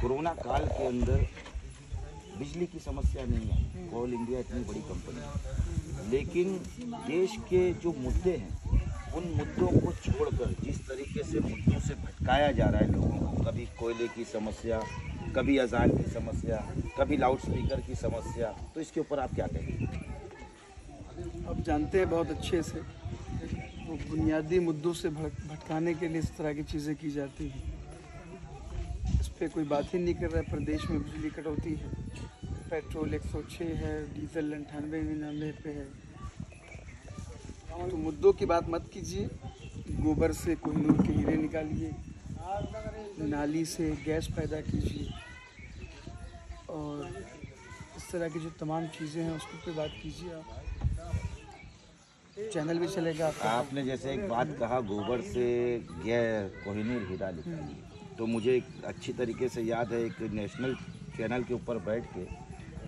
Corona काल के अंदर बिजली की समस्या नहीं है। कोल इंडिया इतनी बड़ी कंपनी है। लेकिन देश के जो मुद्दे हैं, उन मुद्दों को छोड़कर जिस तरीके से मुद्दों से भटकाया जा रहा है लोगों को, कभी कोयले की समस्या, कभी अजान की समस्या, कभी लाउडस्पीकर की समस्या तो इसके ऊपर आप क्या कहेंगे? आप जानते हैं बहुत अच्छे से बुनियादी मुद्दों से भटकाने के लिए इस तरह की चीज़ें की जाती हैं। पर कोई बात ही नहीं कर रहा है। प्रदेश में बिजली कटौती है। पेट्रोल 106 है, डीजल अंठानवे निन्यानवे पे है। तो मुद्दों की बात मत कीजिए। गोबर से कोहिनूर के हीरे निकालिए। नाली से गैस पैदा कीजिए। और इस तरह की जो तमाम चीज़ें हैं, उसके पे बात कीजिए आप। चैनल भी चलेगा आपने जैसे एक बात कहा, गोबर से गैर कोहिनूर हीरा निकालिए। तो मुझे एक अच्छी तरीके से याद है एक नेशनल चैनल के ऊपर बैठ के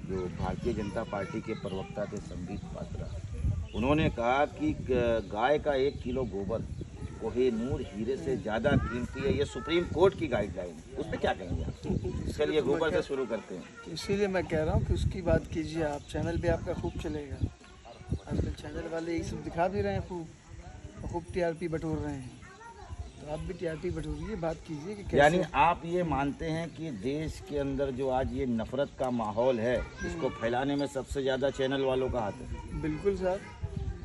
जो भारतीय जनता पार्टी के प्रवक्ता थे संदीप पात्रा उन्होंने कहा कि गाय का एक किलो गोबर कोहिनूर हीरे से ज़्यादा कीमती है ये सुप्रीम कोर्ट की गाइडलाइन है। उस पर क्या कहेंगे आप? चलिए गोबर से शुरू करते हैं। इसीलिए मैं कह रहा हूँ कि उसकी बात कीजिए आप चैनल भी आपका खूब चलेगा। आजकल चैनल वाले यही सब दिखा भी रहे हैं खूब खूब टीआरपी बटोर रहे हैं। तो आप भी टीआरपी बटोरिए बात कीजिए कि यानी आप ये मानते हैं कि देश के अंदर जो आज ये नफरत का माहौल है इसको फैलाने में सबसे ज़्यादा चैनल वालों का हाथ है। बिल्कुल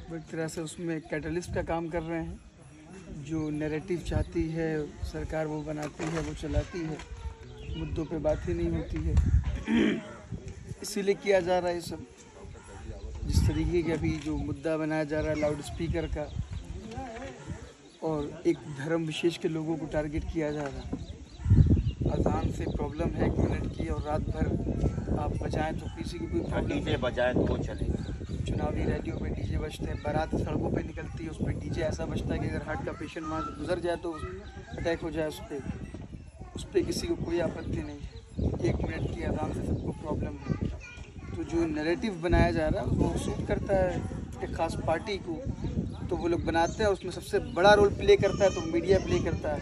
वो एक तरह से उसमें कैटलिस्ट का काम कर रहे हैं। जो नैरेटिव चाहती है सरकार वो बनाती है वो चलाती है मुद्दों पे बात ही नहीं होती है। इसीलिए किया जा रहा है ये सब। जिस तरीके के अभी जो मुद्दा बनाया जा रहा है लाउड स्पीकर का और एक धर्म विशेष के लोगों को टारगेट किया जा रहा है। अजान से प्रॉब्लम है एक मिनट की और रात भर आप बजाएँ तो किसी की कोई प्रॉब्लम डीजे बजाए तो वो चलेगा। चुनावी रैलियों पे डीजे बजते हैं बारात सड़कों पे निकलती है उस पर डीजे ऐसा बजता है कि अगर हार्ट का पेशेंट वहाँ से गुजर जाए तो अटैक हो जाए उस पर उस पर किसी को कोई आपत्ति नहीं है। एक मिनट की अजान से सबको प्रॉब्लम है। तो जो नैरेटिव बनाया जा रहा है वो सूट करता है एक खास पार्टी को। तो वो लोग बनाते हैं, उसमें सबसे बड़ा रोल प्ले करता है तो मीडिया प्ले करता है।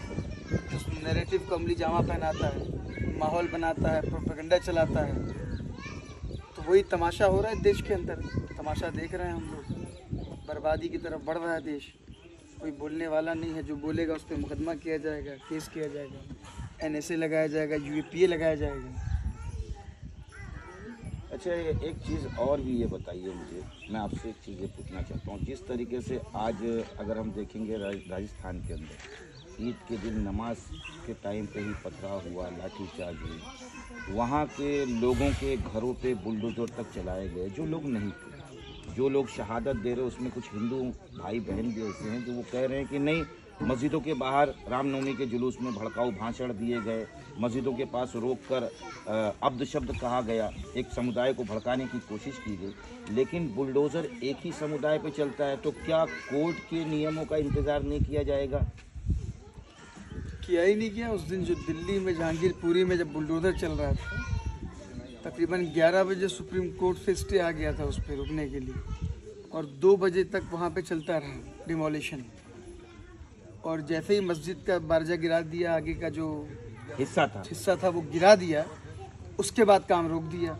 उस नैरेटिव को अमली जामा पहनाता है, माहौल बनाता है प्रोपेगेंडा चलाता है। तो वही तमाशा हो रहा है देश के अंदर। तमाशा देख रहे हैं हम लोग। बर्बादी की तरफ़ बढ़ रहा है देश। कोई बोलने वाला नहीं है, जो बोलेगा उस पर मुकदमा किया जाएगा, केस किया जाएगा। एनएसए लगाया जाएगा यू लगाया जाएगा। अच्छा एक चीज़ और भी ये बताइए मुझे। मैं आपसे एक चीज़ें पूछना चाहता हूँ। जिस तरीके से आज अगर हम देखेंगे राजस्थान के अंदर, ईद के दिन नमाज़ के टाइम पे ही पथरा हुआ, लाठीचार्ज हुई, वहाँ के लोगों के घरों पे बुलडोजर तक चलाए गए, जो लोग नहीं थे, जो लोग शहादत दे रहे, उसमें कुछ हिंदू भाई बहन भी ऐसे हैं जो वो कह रहे हैं कि नहीं मस्जिदों के बाहर रामनवमी के जुलूस में भड़काऊ भाषण दिए गए। मस्जिदों के पास रोक कर अब्द शब्द कहा गया। एक समुदाय को भड़काने की कोशिश की गई। लेकिन बुलडोज़र एक ही समुदाय पर चलता है तो क्या कोर्ट के नियमों का इंतज़ार नहीं किया जाएगा? किया ही नहीं किया उस दिन जो दिल्ली में, जहांगीरपुरी में जब बुलडोजर चल रहा था, तकरीबन 11 बजे सुप्रीम कोर्ट से स्टे आ गया था उस पर रुकने के लिए। और दो बजे तक वहाँ पे चलता रहा, डिमोलिशन। और जैसे ही मस्जिद का बारजा गिरा दिया आगे का जो हिस्सा था। हिस्सा था वो गिरा दिया। उसके बाद काम रोक दिया।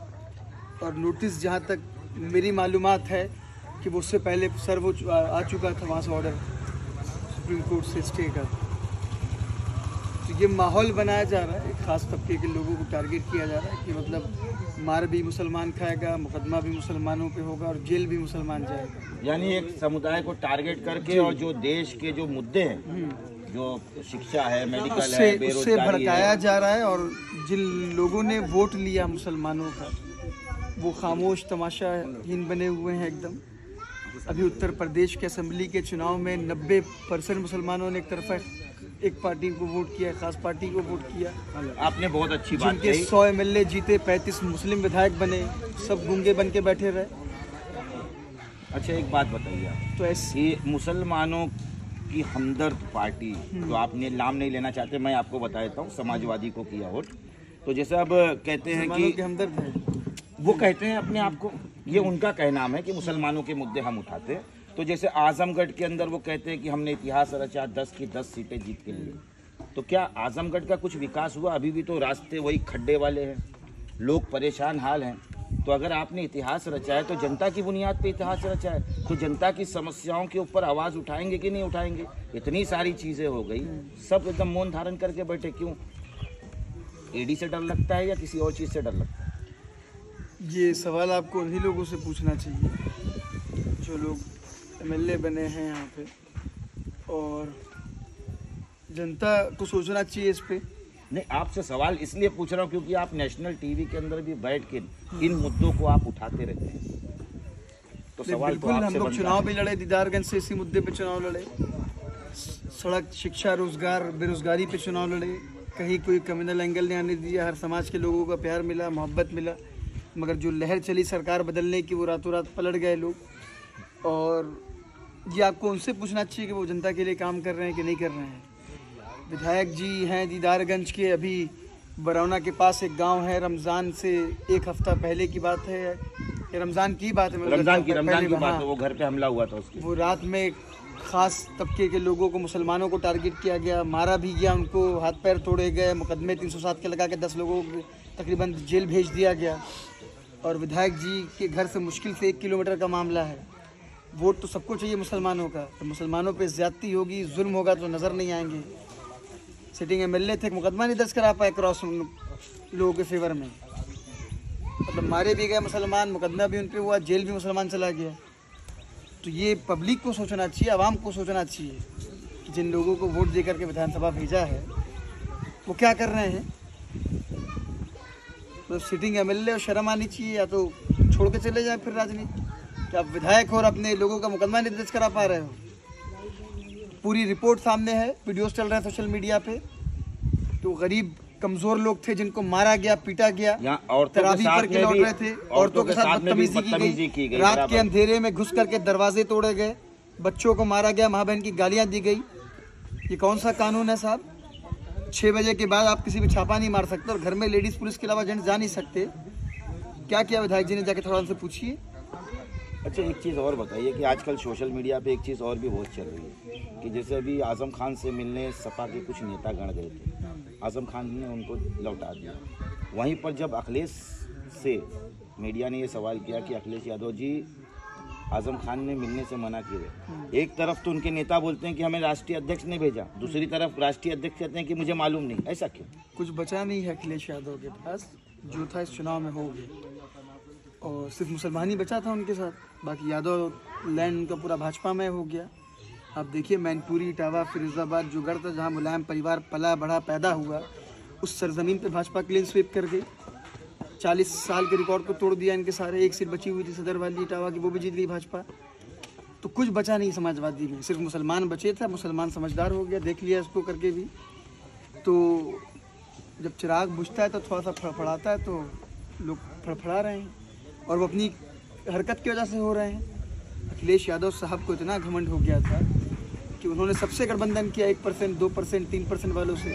और नोटिस जहाँ तक मेरी मालूम है कि वो उससे पहले सर्व हो चु- आ आ चुका था वहाँ से ऑर्डर सुप्रीम कोर्ट से स्टे का। तो ये माहौल बनाया जा रहा है एक खास तबके के लोगों को टारगेट किया जा रहा है कि मतलब मार भी मुसलमान खाएगा मुकदमा भी मुसलमानों पे होगा और जेल भी मुसलमान जाएगा। यानी एक समुदाय को टारगेट करके और जो देश के जो मुद्दे हैं जो शिक्षा है मेडिकल उससे है उससे भड़काया जा रहा है और जिन लोगों ने वोट लिया मुसलमानों का वो खामोश तमाशाहीन बने हुए हैं एकदम। अभी उत्तर प्रदेश के असम्बली के चुनाव में 90 परसेंट मुसलमानों ने एक तरफा एक पार्टी को वोट किया खास पार्टी को वोट किया। आपने बहुत अच्छी बात जिनके कही। 100 एमएलए जीते 35 मुस्लिम विधायक बने सब गूँगे बन के बैठे रहे। अच्छा एक बात बताइए आप। तो ऐसे मुसलमानों की हमदर्द पार्टी हम्म। तो आपने नाम नहीं लेना चाहते मैं आपको बता देता हूँ समाजवादी को किया वोट। तो जैसे अब कहते हैं कि हमदर्द है। वो कहते हैं अपने आप को ये उनका कहनाम है कि मुसलमानों के मुद्दे हम उठाते हैं। तो जैसे आजमगढ़ के अंदर वो कहते हैं कि हमने इतिहास रचा, दस की दस सीटें जीत के लिए। तो क्या आजमगढ़ का कुछ विकास हुआ? अभी भी तो रास्ते वही खड्डे वाले हैं, लोग परेशान हाल हैं। तो अगर आपने इतिहास रचा है तो जनता की बुनियाद पे इतिहास रचा है तो जनता की समस्याओं के ऊपर आवाज़ उठाएँगे कि नहीं उठाएँगे? इतनी सारी चीज़ें हो गई। सब एकदम मौन धारण करके बैठे, क्यों? ईडी से डर लगता है या किसी और चीज़ से डर लगता है? ये सवाल आपको उन्हीं लोगों से पूछना चाहिए, जो लोग एमएलए बने हैं यहाँ पे। और जनता को सोचना चाहिए इस पे। नहीं आपसे सवाल इसलिए पूछ रहा हूँ क्योंकि आप नेशनल टीवी के अंदर भी बैठ के इन मुद्दों को आप उठाते रहते हैं। तो सवाल तो बिल्कुल हम लोग चुनाव भी लड़े दीदारगंज से इसी मुद्दे पे चुनाव लड़े। सड़क शिक्षा रोज़गार बेरोजगारी पे चुनाव लड़े। कहीं कोई कम्युनल एंगल नहीं आने दिया हर समाज के लोगों का प्यार मिला मोहब्बत मिला। मगर जो लहर चली सरकार बदलने की वो रातों रात पलट गए लोग। और ये आपको उनसे पूछना चाहिए कि वो जनता के लिए काम कर रहे हैं कि नहीं कर रहे हैं। विधायक जी हैं दीदारगंज के अभी बरौना के पास एक गाँव है रमज़ान से एक हफ़्ता पहले की बात है। ये रमज़ान की बात है रमज़ान की रमज़ान की बात हाँ। वो घर पे हमला हुआ था उसके। वो रात में खास तबके के लोगों को मुसलमानों को टारगेट किया गया मारा भी गया उनको हाथ पैर तोड़े गए मुकदमे 307 के लगा के 10 लोगों को तकरीबन जेल भेज दिया गया। और विधायक जी के घर से मुश्किल से एक किलोमीटर का मामला है। वोट तो सबको चाहिए मुसलमानों का। तो मुसलमानों पे ज्यादती होगी, जुल्म होगा तो नज़र नहीं आएँगे। सिटिंग एम एल थे, मुकदमा नहीं दर्ज करा पाए क्रॉस लोगों के फेवर में। मतलब मारे भी गए मुसलमान, मुकदमा भी उन पर हुआ, जेल भी मुसलमान चला गया। तो ये पब्लिक को सोचना चाहिए, आवाम को सोचना चाहिए कि जिन लोगों को वोट दे करके विधानसभा भेजा है, वो क्या कर रहे हैं? मतलब सिटिंग एमएलए और शर्म आनी चाहिए, या तो छोड़ के चले जाए फिर राजनीति। कि आप विधायक और अपने लोगों का मुकदमा नहीं दर्ज करा पा रहे हो? पूरी रिपोर्ट सामने है वीडियोस चल रहे हैं सोशल मीडिया पे। तो गरीब कमज़ोर लोग थे जिनको मारा गया पीटा गया। यहाँ औरतों के तरावी साथ पर के लौट रहे थे औरतों के साथ बदतमीजी की गई। रात के अंधेरे में घुस करके दरवाजे तोड़े गए बच्चों को मारा गया माँ बहन की गालियाँ दी गई। ये कौन सा कानून है साहब? छः बजे के बाद आप किसी भी छापा नहीं मार सकते और घर में लेडीज़ पुलिस के अलावा जेंट्स जा नहीं सकते। क्या किया विधायक जी ने? जाके थोड़ा उनसे पूछिए। अच्छा एक चीज़ और बताइए कि आजकल सोशल मीडिया पे एक चीज़ और भी बहुत चल रही है कि जैसे अभी आज़म खान से मिलने सपा के कुछ नेता गण गए थे। आज़म खान ने उनको लौटा दिया। वहीं पर जब अखिलेश से मीडिया ने ये सवाल किया कि अखिलेश यादव जी, आज़म खान ने मिलने से मना किए। एक तरफ़ तो उनके नेता बोलते हैं कि हमें राष्ट्रीय अध्यक्ष ने भेजा। दूसरी तरफ़ राष्ट्रीय अध्यक्ष कहते हैं कि मुझे मालूम नहीं। ऐसा क्यों? कुछ बचा नहीं है अखिलेश यादव के पास। जो था इस चुनाव में हो गया। और सिर्फ़ मुसलमान ही बचा था उनके साथ। बाकी यादव लैंड उनका पूरा भाजपा में हो गया। अब देखिए मैनपुरी इटावा फिरोजाबाद, जो गढ़ था, जहाँ मुलायम परिवार पला बढ़ा पैदा हुआ, उस सरजमीन पे भाजपा क्लीन स्वीप कर गई। चालीस साल के रिकॉर्ड को तोड़ दिया इनके सारे, एक सीट बची हुई थी सदर वाली इटावा की, वो भी जीत गई भाजपा। तो कुछ बचा नहीं समाजवादी में, सिर्फ़ मुसलमान बचे थे, मुसलमान समझदार हो गया, देख लिया इसको करके भी। तो जब चिराग बुझता है तो थोड़ा सा फड़फड़ाता है तो लोग फड़फड़ा रहे हैं। और वो अपनी हरकत की वजह से हो रहे हैं। अखिलेश यादव साहब को इतना घमंड हो गया था कि उन्होंने सबसे गठबंधन किया एक परसेंट दो परसेंट तीन परसेंट वालों से।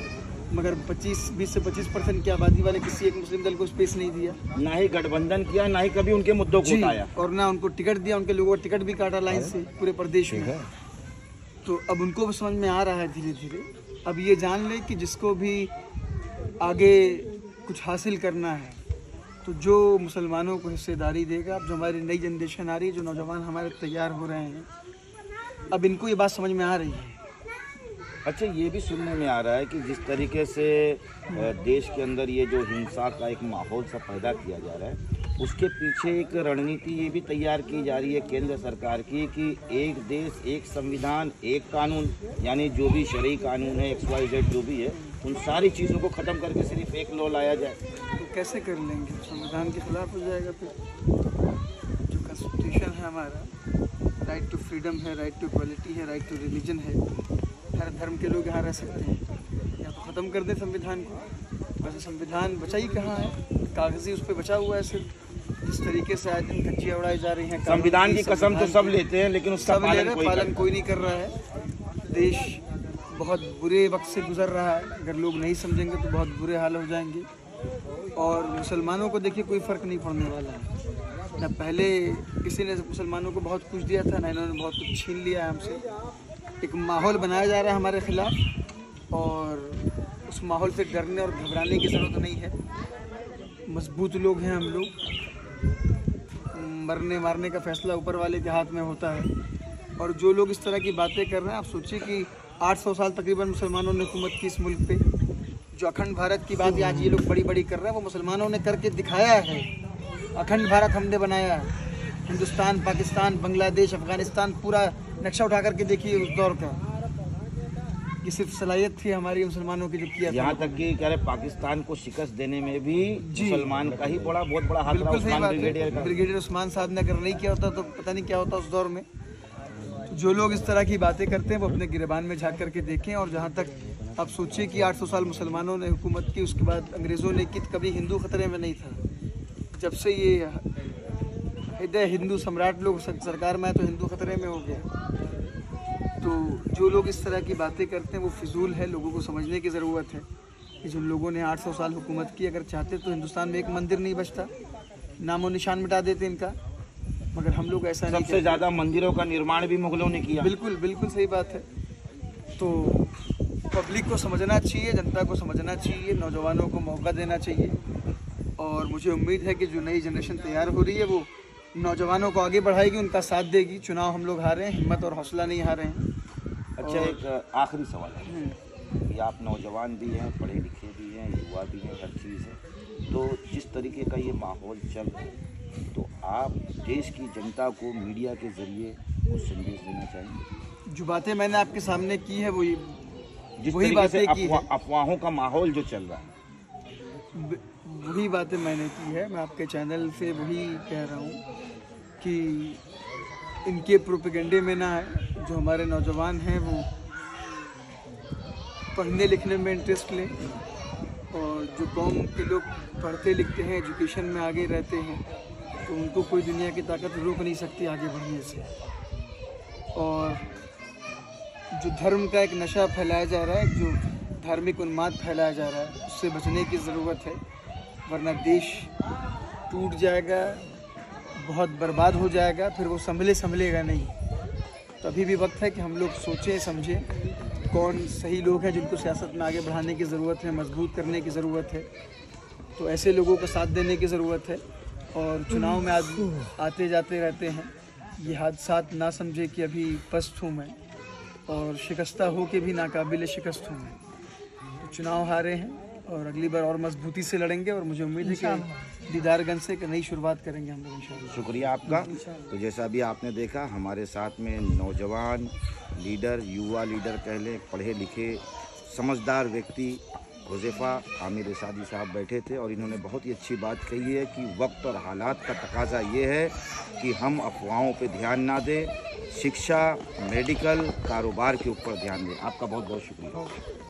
मगर 25 20 से 25 परसेंट की आबादी वाले किसी एक मुस्लिम दल को स्पेस नहीं दिया। ना ही गठबंधन किया ना ही कभी उनके मुद्दों को उठाया। और ना उनको टिकट दिया उनके लोगों को टिकट भी काटा लाइन से पूरे प्रदेश में। तो अब उनको भी समझ में आ रहा है धीरे धीरे अब ये जान ले कि जिसको भी आगे कुछ हासिल करना है तो जो मुसलमानों को हिस्सेदारी देगा अब जो हमारी नई जनरेशन आ रही है, जो नौजवान हमारे तैयार हो रहे हैं, अब इनको ये बात समझ में आ रही है। अच्छा ये भी सुनने में आ रहा है कि जिस तरीके से देश के अंदर ये जो हिंसा का एक माहौल सा पैदा किया जा रहा है उसके पीछे एक रणनीति ये भी तैयार की जा रही है केंद्र सरकार की कि एक देश, एक संविधान, एक कानून, यानी जो भी शरई कानून है एक्स वाई जेड जो भी है, उन सारी चीज़ों को ख़त्म करके सिर्फ़ एक लॉ लाया जाए। तो कैसे कर लेंगे? संविधान के खिलाफ हो जाएगा फिर? जो कॉन्स्टिट्यूशन है हमारा राइट टू फ्रीडम है राइट टू इक्वलिटी है राइट टू रिलीजन है, हर धर्म के लोग यहाँ रह सकते हैं। या तो ख़त्म कर दें संविधान को। वैसे संविधान बचा ही कहाँ है? कागज़ी उस पर बचा हुआ है सिर्फ़। जिस तरीके से आज दिन धज्जियाँ उड़ाई जा रही हैं। संविधान की कसम तो सब लेते हैं लेकिन उसका पालन कोई पालन कोई नहीं कर रहा है। देश बहुत बुरे वक्त से गुजर रहा है। अगर लोग नहीं समझेंगे तो बहुत बुरे हाल हो जाएँगे। और मुसलमानों को देखिए कोई फ़र्क नहीं पड़ने वाला है। न पहले किसी ने मुसलमानों को बहुत कुछ दिया था ना इन्होंने बहुत कुछ छीन लिया है हमसे। एक माहौल बनाया जा रहा है हमारे खिलाफ और उस माहौल से डरने और घबराने की ज़रूरत नहीं है। मज़बूत लोग हैं हम लोग। मरने मारने का फैसला ऊपर वाले के हाथ में होता है। और जो लोग इस तरह की बातें कर रहे हैं, आप सोचिए कि 800 साल तकरीबन मुसलमानों ने हुकूमत की इस मुल्क पे। जो अखंड भारत की बात आज ये लोग बड़ी बड़ी कर रहे हैं, वो मुसलमानों ने करके दिखाया है। अखंड भारत हमने बनाया है। हिंदुस्तान, पाकिस्तान, बांग्लादेश, अफ़गानिस्तान, पूरा नक्शा उठा करके देखिए उस दौर का। ये सिर्फ़ सलाहियत थी हमारी मुसलमानों की जो किया यहाँ तक कि कह रहे पाकिस्तान को शिकस्त देने में भी मुसलमान का ही बड़ा बहुत बड़ा हाथ बिल्कुल सही बात ब्रिगेडियर है ब्रिगेडियर उस्मान साहब ने अगर नहीं किया होता तो पता नहीं क्या होता उस दौर में। जो लोग इस तरह की बातें करते हैं वो अपने गिरबान में झाँक करके देखें और जहाँ तक आप सोचिए कि 800 साल मुसलमानों ने हुकूमत की उसके बाद अंग्रेज़ों ने की कभी हिंदू खतरे में नहीं था। जब से ये हृदय हिंदू सम्राट लोग सरकार में आए तो हिंदू खतरे में हो गया। तो जो लोग इस तरह की बातें करते हैं वो फिजूल है लोगों को समझने की ज़रूरत है कि जो लोगों ने 800 साल हुकूमत की अगर चाहते तो हिंदुस्तान में एक मंदिर नहीं बचता। नामो निशान मिटा देते इनका। मगर हम लोग ऐसा सबसे ज़्यादा मंदिरों का निर्माण भी मुगलों ने किया। बिल्कुल बिल्कुल सही बात है। तो पब्लिक को समझना चाहिए जनता को समझना चाहिए नौजवानों को मौका देना चाहिए। और मुझे उम्मीद है कि जो नई जनरेशन तैयार हो रही है वो नौजवानों को आगे बढ़ाएगी उनका साथ देगी। चुनाव हम लोग हारे हैं हिम्मत और हौसला नहीं हारे हैं। अच्छा एक आखिरी सवाल है। हम्म। कि आप नौजवान भी हैं पढ़े लिखे भी हैं युवा भी हैं हर चीज़ है। तो जिस तरीके का ये माहौल चल रहा है तो आप देश की जनता को मीडिया के ज़रिए कुछ संदेश देना चाहेंगे? जो बातें मैंने आपके सामने की है वही जिस वही बातें की अफवाह-। अफवाहों का माहौल जो चल रहा है। वही बातें मैंने की है। मैं आपके चैनल से वही कह रहा हूँ कि इनके प्रोपेगेंडे में ना है, जो हमारे नौजवान हैं वो पढ़ने लिखने में इंटरेस्ट लें और जो कौम के लोग पढ़ते लिखते हैं एजुकेशन में आगे रहते हैं तो उनको कोई दुनिया की ताकत रोक नहीं सकती आगे बढ़ने से। और जो धर्म का एक नशा फैलाया जा रहा है, जो धार्मिक उन्माद फैलाया जा रहा है, उससे बचने की ज़रूरत है, वरना देश टूट जाएगा बहुत बर्बाद हो जाएगा, फिर वो संभले संभलेगा नहीं। तो अभी भी वक्त है कि हम लोग सोचें, समझें कौन सही लोग हैं जिनको सियासत में आगे बढ़ाने की ज़रूरत है, मज़बूत करने की ज़रूरत है। तो ऐसे लोगों का साथ देने की ज़रूरत है और चुनाव में आज आते जाते रहते हैं। ये हादसा ना समझे कि अभी पस्त हूँ मैं और शिकस्ता हो के भी नाकाबिल शिकस्त हूँ मैं। तो चुनाव हारे हैं। और अगली बार और मजबूती से लड़ेंगे और मुझे उम्मीद है कि दीदारगंज से एक नई शुरुआत करेंगे हम लोग इंशाल्लाह। शुक्रिया आपका। तो जैसा अभी आपने देखा हमारे साथ में नौजवान लीडर युवा लीडर कह लें पढ़े लिखे समझदार व्यक्ति हुजैफा आमिर सादी साहब बैठे थे और इन्होंने बहुत ही अच्छी बात कही है कि वक्त और हालात का तकाजा ये है कि हम अफवाहों पे ध्यान ना दें शिक्षा मेडिकल कारोबार के ऊपर ध्यान दें। आपका बहुत बहुत शुक्रिया।